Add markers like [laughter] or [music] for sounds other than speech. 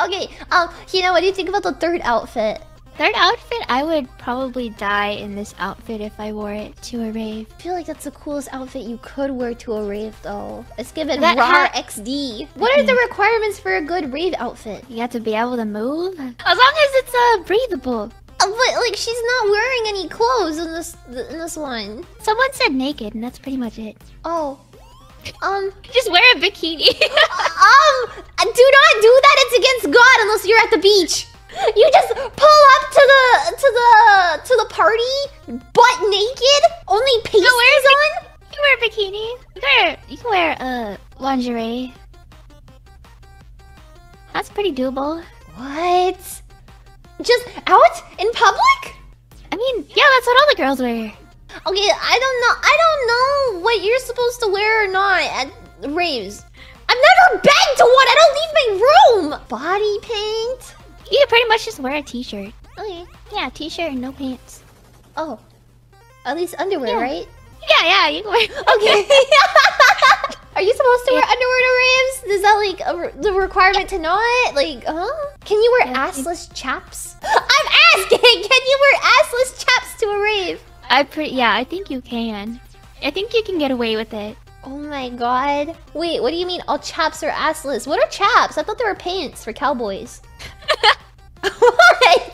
Okay, um, Hina, what do you think about the third outfit? Third outfit, I would probably die in this outfit if I wore it to a rave. I feel like that's the coolest outfit you could wear to a rave, though. It's given That raw XD. What are the requirements for a good rave outfit? You have to be able to move. As long as it's uh, breathable. Uh, but like, she's not wearing any clothes in this in this one. Someone said naked, and that's pretty much it. Oh, um, Just wear a bikini. [laughs] um, do not do that. It's against God unless you're at the beach. You just pull up to the to the to the party butt naked, only pasties on. you can wear a bikini. You can wear, you can wear uh, lingerie. That's pretty doable. What? Just out in public? I mean, yeah, that's what all the girls wear. Okay, I don't know. I don't know what you're supposed to wear or not at raves. I've never been to one. I don't leave my room. Body paint. You can pretty much just wear a t-shirt. Okay. Yeah, t-shirt and no pants. Oh, at least underwear, Yeah. right? Yeah, yeah, you can wear. [laughs] Okay. [laughs] Are you supposed to wear underwear to raves? Is that like a re- the requirement to not? Like, huh? Can you wear Yeah. assless chaps? [laughs] I'm asking. Can you wear assless chaps to a rave? I pretty yeah, I think you can. I think you can get away with it. Oh my god. Wait, what do you mean all chaps are assless? What are chaps? I thought they were pants for cowboys. [laughs] [laughs] what